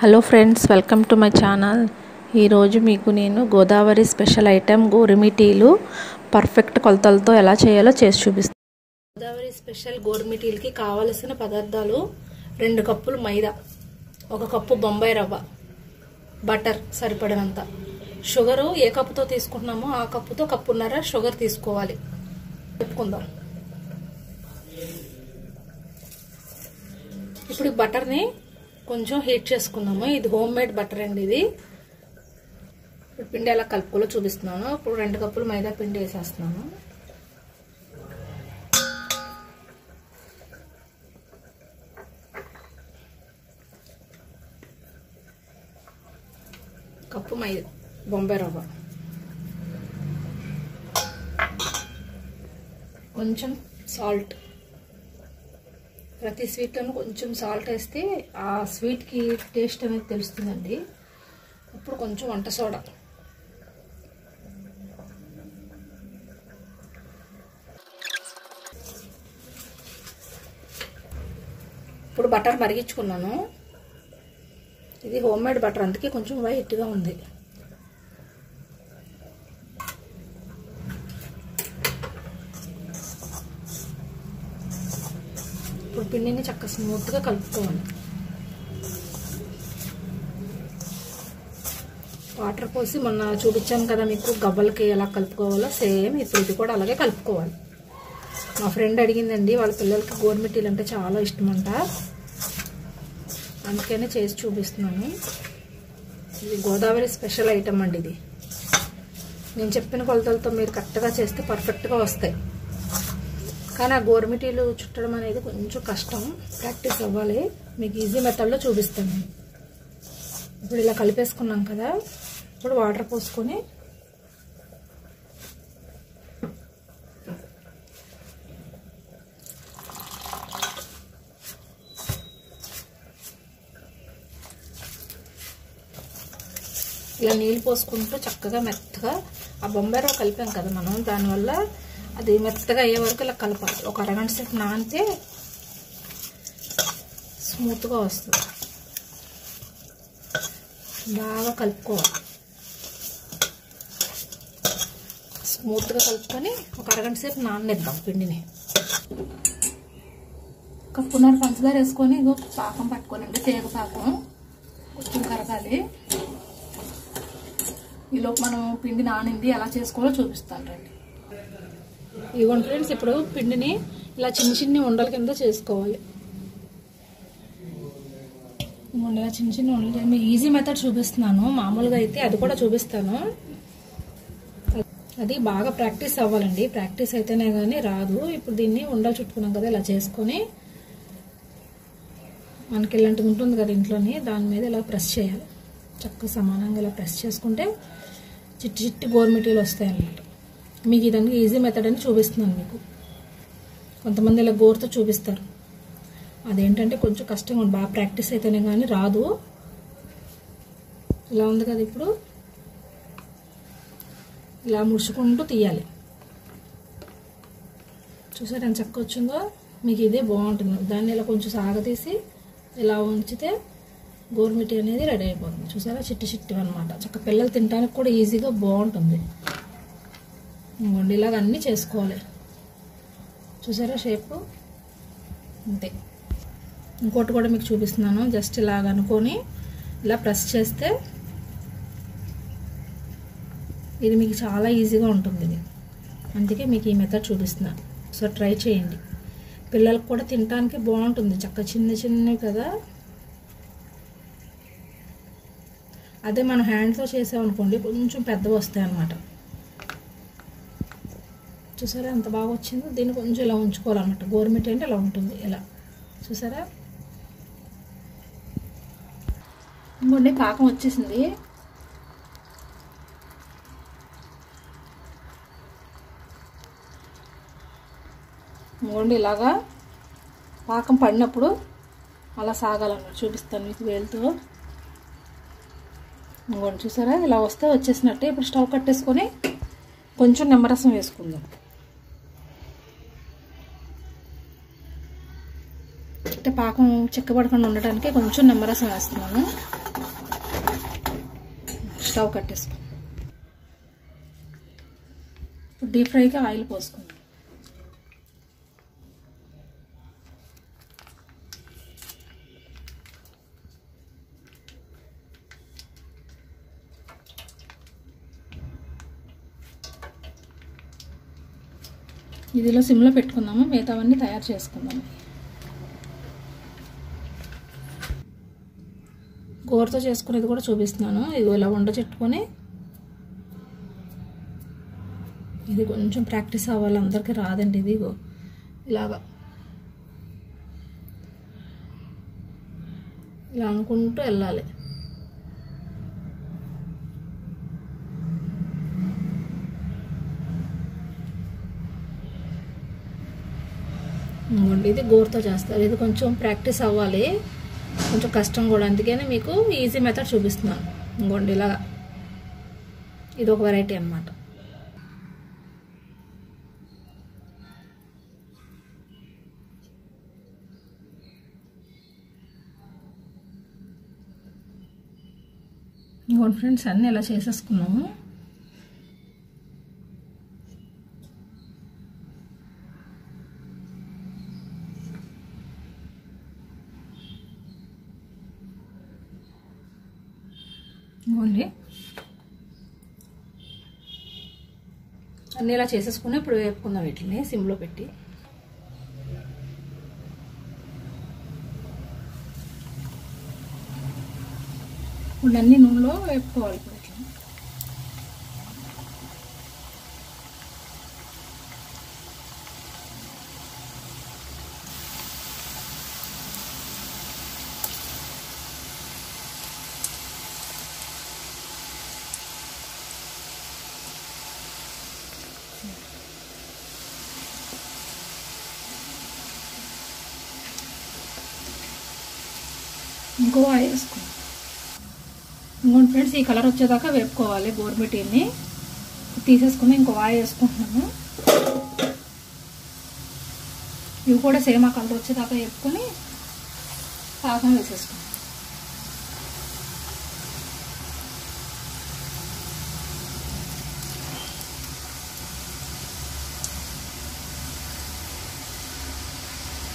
Hello friends welcome to my channel ఈరోజు మీకు నేను గోదావరి స్పెషల్ ఐటెం గోరుమిటీలు పర్ఫెక్ట్ కొలతలతో ఎలా చేయాలో చేసి చూపిస్తాను గోదావరి స్పెషల్ గోరుమిటీలకి కావలసిన పదార్థాలు రెండు కప్పులు మైదా ఒక కప్పు బొంబాయి రవ్వ బటర్ సరిపడినంత. షుగరు ఏ కప్పుతో తీసుకుంటున్నామో ఆ కప్పుతో కప్పున్నర షుగర్ తీసుకోవాలి. చెప్పుకుందాం. ఇప్పుడు బటర్ని కొంచెం హీట్ చేసుకుందాము. ఇది హోమ్ మేడ్ బటర్ అండి ఇది. ఇప్పుడు పిండి ఎలా కలుపుకోలో చూపిస్తున్నాను. ఇప్పుడు రెండు కప్పులు మైదా పిండి వేసేస్తున్నాను. కప్పు మైదా బొంబాయి రవ్వ. కొంచెం సాల్ట్. ప్రతి స్వీట్లోనూ కొంచెం సాల్ట్ వేస్తే ఆ స్వీట్కి టేస్ట్ అనేది తెలుస్తుందండి. ఇప్పుడు కొంచెం వంట సోడా. ఇప్పుడు బటర్ మరిగించుకున్నాను. ఇది హోమ్ మేడ్ బటర్ అందుకే కొంచెం వైట్గా ఉంది. పిండిని చక్కగా స్మూత్గా కలుపుకోవాలి. వాటర్ పోసి మొన్న చూపించాను కదా మీకు గబ్బలకి ఎలా కలుపుకోవాలో సేమ్ ఇప్పుడు ఇది కూడా అలాగే కలుపుకోవాలి. మా ఫ్రెండ్ అడిగిందండి వాళ్ళ పిల్లలకి గోరుమిట్టీలు అంటే చాలా ఇష్టం అంట అందుకనే చేసి చూపిస్తున్నాను. ఇది గోదావరి స్పెషల్ ఐటమ్ అండి ఇది. నేను చెప్పిన కొలతలతో మీరు కరెక్ట్గా చేస్తే పర్ఫెక్ట్గా వస్తాయి. కానీ ఆ గోరుమిటీలు చుట్టడం అనేది కొంచెం కష్టం. ప్రాక్టీస్ అవ్వాలి. మీకు ఈజీ మెథడ్లో చూపిస్తాను. ఇప్పుడు ఇలా కలిపేసుకున్నాం కదా. ఇప్పుడు వాటర్ పోసుకొని ఇలా నీళ్ళు పోసుకుంటూ చక్కగా మెత్తగా ఆ బొంబాయి రవ్వ కలిపాం కదా మనం. దానివల్ల అది మెత్తగా అయ్యే వరకు ఇలా కలపాలి. ఒక అరగంట సేపు నానితే స్మూత్గా వస్తుంది. బాగా కలుపుకోవాలి. స్మూత్గా కలుపుకొని ఒక అరగంట సేపు నాననిద్దాం పిండిని. కప్పున్నర పంచదార వేసుకొని ఇగో పాకం పట్టుకోనండి తేగ పాకం కొంచెం కరగాలి. ఈలోపు మనం పిండి నానింది ఎలా చేసుకోవాలో చూపిస్తాను రండి. ఇవ్వండి ఫ్రెండ్స్ ఇప్పుడు పిండిని ఇలా చిన్న చిన్న ఉండల కింద చేసుకోవాలి. ఇలా చిన్న చిన్న ఉండలు మీకు ఈజీ మెథడ్ చూపిస్తున్నాను. మామూలుగా అయితే అది కూడా చూపిస్తాను. అది బాగా ప్రాక్టీస్ అవ్వాలండి. ప్రాక్టీస్ అయితేనే కానీ రాదు. ఇప్పుడు దీన్ని ఉండలు చుట్టుకున్నాం కదా ఇలా చేసుకొని మనకి ఇలాంటిది ఉంటుంది కదా ఇంట్లోని దాని మీద ఇలా ప్రెస్ చేయాలి. చక్కగా సమానంగా ఇలా ప్రెస్ చేసుకుంటే చిట్టి చిట్టి గోర్మిటీలు వస్తాయి అన్నమాట మీకు ఇదంతా ఈజీ మెథడ్ అని చూపిస్తున్నాను మీకు. కొంతమంది ఇలా గోరుతో చూపిస్తారు. అదేంటంటే కొంచెం కష్టంగా ఉంది. బాగా ప్రాక్టీస్ అయితేనే కానీ రాదు. ఇలా ఉంది కదా ఇప్పుడు. ఇలా ముడుచుకుంటూ తీయాలి. చూసారు ఎంత చక్క వచ్చిందో? మీకు ఇదే బాగుంటుంది. దాన్ని ఇలా కొంచెం సాగతీసి ఇలా ఉంచితే గోరుమిటి అనేది రెడీ అయిపోతుంది. చూసారా? చిట్టి చిట్టి అనమాట చక్క పిల్లలు తినడానికి కూడా ఈజీగా బాగుంటుంది. ఇంకోండి ఇలాగ అన్నీ చేసుకోవాలి. చూసారా షేప్? అంతే. ఇంకోటి కూడా మీకు చూపిస్తున్నాను. జస్ట్ ఇలాగ అనుకొని ఇలా ప్రెస్ చేస్తే ఇది మీకు చాలా ఈజీగా ఉంటుంది ఇది. అందుకే మీకు ఈ మెథడ్ చూపిస్తున్నాను సో ట్రై చేయండి. పిల్లలకు కూడా తినడానికి బాగుంటుంది. చక్క చిన్న చిన్నవి కదా. అదే మనం హ్యాండ్తో చేసామనుకోండి కొంచెం పెద్దవి వస్తాయి అన్నమాట చూసారా? ఎంత బాగా వచ్చిందో? దీన్ని కొంచెం ఇలా ఉంచుకోవాలన్నమాట. గవర్నమెంట్ అంటే ఇలా ఉంటుంది. ఇలా. చూసారా? ఇంకోండి పాకం వచ్చేసింది. ఇంకోండి ఇలాగా పాకం పడినప్పుడు అలా సాగాలన్నమాట. చూపిస్తాను మీకు వేలుతో. ఇంకోండి చూసారా? ఇలా వస్తే వచ్చేసినట్టే. ఇప్పుడు స్టవ్ కట్టేసుకొని కొంచెం నిమ్మరసం వేసుకుందాం. అంటే పాకం చిక్కబడకుండా ఉండటానికి కొంచెం నిమ్మరసం వేస్తున్నాను. స్టవ్ కట్టేసుకుందాం ఇప్పుడు డీప్ ఫ్రైకి ఆయిల్ పోసుకుందాం. ఇదిలో సిమ్లో పెట్టుకుందాము. మిగతావన్నీ తయారు చేసుకుందాము. కూరతో చేసుకునేది కూడా చూపిస్తున్నాను. ఇది ఇలా వండ చెట్టుకొని ఇది కొంచెం ప్రాక్టీస్ అవ్వాలి. అందరికీ రాదండి ఇది ఇలాగా. ఇలా అనుకుంటూ వెళ్ళాలి. ఇది గోరుతో చేస్తారు. ఇది కొంచెం ప్రాక్టీస్ అవ్వాలి. కొంచెం కష్టం కూడా. అందుకని మీకు ఈజీ మెథడ్ చూపిస్తున్నాను. ఇంకోండి ఇలా ఇది ఒక వెరైటీ అనమాట ఇంకోటి ఫ్రెండ్స్ అన్నీ ఇలా చేసేసుకున్నాము? ఇవ్వండి అన్నీ ఇలా చేసేసుకుని ఇప్పుడు వేపుకుందాం వీటిని సిమ్లో పెట్టి. ఇప్పుడు అన్ని నూనెలో వేపుకోవాలి ఇప్పుడు ఇట్లా ఇంకో ఇంకోటి ఫ్రెండ్స్ ఈ కలర్ వచ్చేదాకా వేపుకోవాలి బోర్మిటీని తీసేసుకుని ఇంకో ఆయిల్ వేసుకుంటున్నాను ఇవి కూడా సేమ్ ఆ కలర్ వచ్చేదాకా వేపుకొని పాకం వేసేసుకున్నాం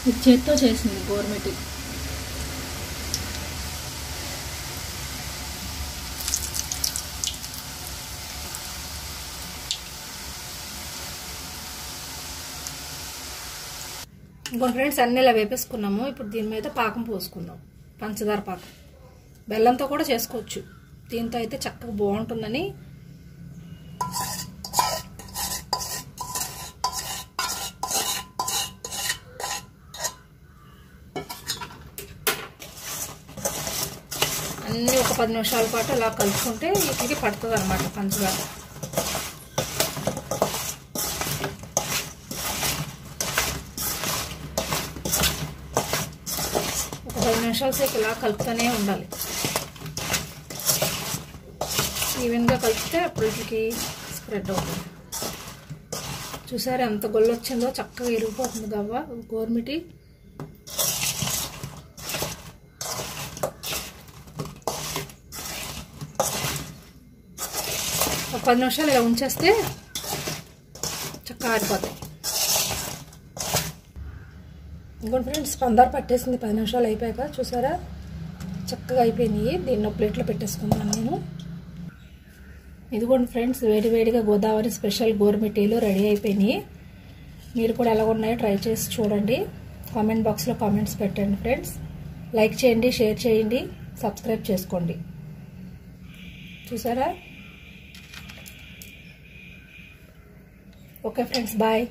ఇది చేత్తో చేసింది గోర్మెటి ఇంకోటి ఫ్రెండ్స్ అన్నీ ఇలా వేపేసుకున్నాము. ఇప్పుడు దీని మీద పాకం పోసుకుందాం. పంచదార పాకం. బెల్లంతో కూడా చేసుకోవచ్చు. దీంతో అయితే చక్కగా బాగుంటుందని అన్నీ ఒక పది నిమిషాల పాటు అలా కలుపుకుంటే వీటికి పడుతుంది అనమాట పంచదార. ఒక నిమిషాల సేపు ఇలా కలుపుతూనే ఉండాలి. ఈవెన్గా కలిపితే అప్పటికి స్ప్రెడ్ అవుతుంది. చూసారు ఎంత గొల్లు వచ్చిందో? చక్కగా ఇరిగిపోతుంది గవ్వ. గోర్మిటి. ఒక పది నిమిషాలు ఇలా ఉంచేస్తే చక్కగా ఆరిపోతాయి. ఇంకోటి ఫ్రెండ్స్ పందారు పట్టేసింది. పది నిమిషాలు అయిపోయాక చూసారా? చక్కగా అయిపోయినాయి. దీన్ని ప్లేట్లో పెట్టేసుకున్నాను నేను. ఇదిగోండి ఫ్రెండ్స్ వేడివేడిగా గోదావరి స్పెషల్ గోర్మిటీలు రెడీ అయిపోయినాయి. మీరు కూడా ఎలా ఉన్నాయో ట్రై చేసి చూడండి. కామెంట్ బాక్స్లో కామెంట్స్ పెట్టండి ఫ్రెండ్స్. లైక్ చేయండి షేర్ చేయండి సబ్స్క్రైబ్ చేసుకోండి. చూసారా? Okay friends bye.